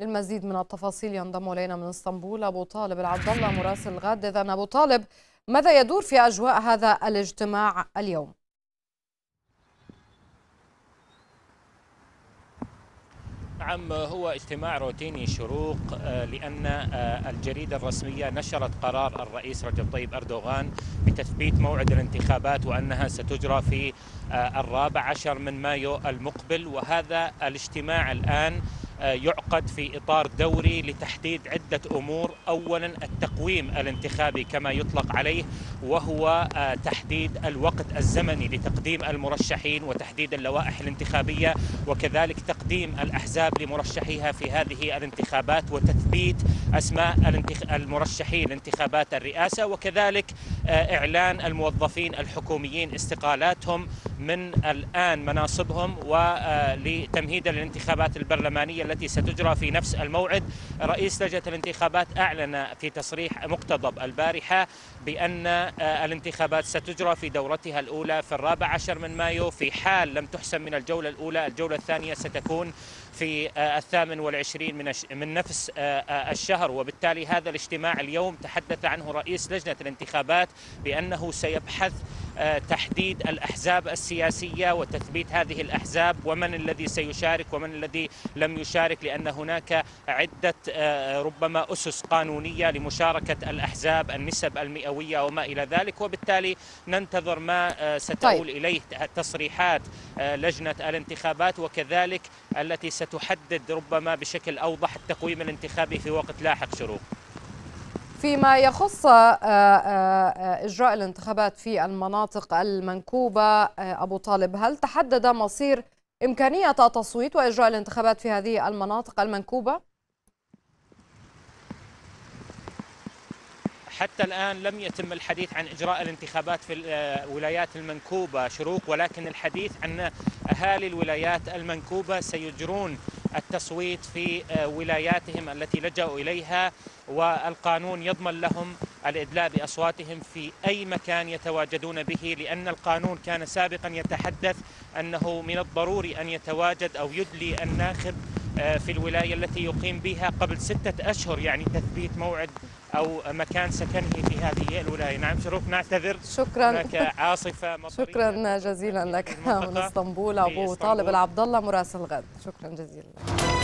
للمزيد من التفاصيل ينضم إلينا من إسطنبول أبو طالب العبد الله مراسل غد إذا أبو طالب ماذا يدور في أجواء هذا الاجتماع اليوم؟ نعم هو اجتماع روتيني شروق لأن الجريدة الرسمية نشرت قرار الرئيس رجب طيب أردوغان بتثبيت موعد الانتخابات وأنها ستجرى في الرابع عشر من مايو المقبل وهذا الاجتماع الآن يعقد في إطار دوري لتحديد عدة أمور، اولا التقويم الانتخابي كما يطلق عليه وهو تحديد الوقت الزمني لتقديم المرشحين وتحديد اللوائح الانتخابية وكذلك تقديم الأحزاب لمرشحيها في هذه الانتخابات وتثبيت أسماء المرشحين لانتخابات الرئاسة وكذلك إعلان الموظفين الحكوميين استقالاتهم من الآن مناصبهم ولتمهيد الانتخابات البرلمانية التي ستجرى في نفس الموعد. رئيس لجنة الانتخابات أعلن في تصريح مقتضب البارحة بأن الانتخابات ستجرى في دورتها الأولى في الرابع عشر من مايو. في حال لم تحسم من الجولة الأولى الجولة الثانية ستكون في الثامن والعشرين من, من نفس الشهر وبالتالي هذا الاجتماع اليوم تحدث عنه رئيس لجنة الانتخابات بأنه سيبحث تحديد الأحزاب السياسية وتثبيت هذه الأحزاب ومن الذي سيشارك ومن الذي لم يشارك لأن هناك عدة ربما أسس قانونية لمشاركة الأحزاب النسب المئوية وما إلى ذلك وبالتالي ننتظر ما ستؤول طيب. إليه تصريحات لجنة الانتخابات وكذلك التي ستحدد ربما بشكل أوضح التقويم الانتخابي في وقت لاحق شروق فيما يخص إجراء الانتخابات في المناطق المنكوبة أبو طالب هل تحدد مصير إمكانية التصويت وإجراء الانتخابات في هذه المناطق المنكوبة؟ حتى الآن لم يتم الحديث عن إجراء الانتخابات في الولايات المنكوبة شروق ولكن الحديث عن أهالي الولايات المنكوبة سيجرون التصويت في ولاياتهم التي لجأوا إليها والقانون يضمن لهم الإدلاء بأصواتهم في أي مكان يتواجدون به لأن القانون كان سابقا يتحدث أنه من الضروري أن يتواجد أو يدلي الناخب في الولاية التي يقيم بها قبل ستة أشهر يعني تثبيت موعد أو مكان سكنه في هذه الولاية. نعم شروق نعتذر. شكرا. هناك عاصفة مطرية شكرا جزيلا لك. من إسطنبول أبو طالب العبد الله مراسل غد شكرا جزيلا.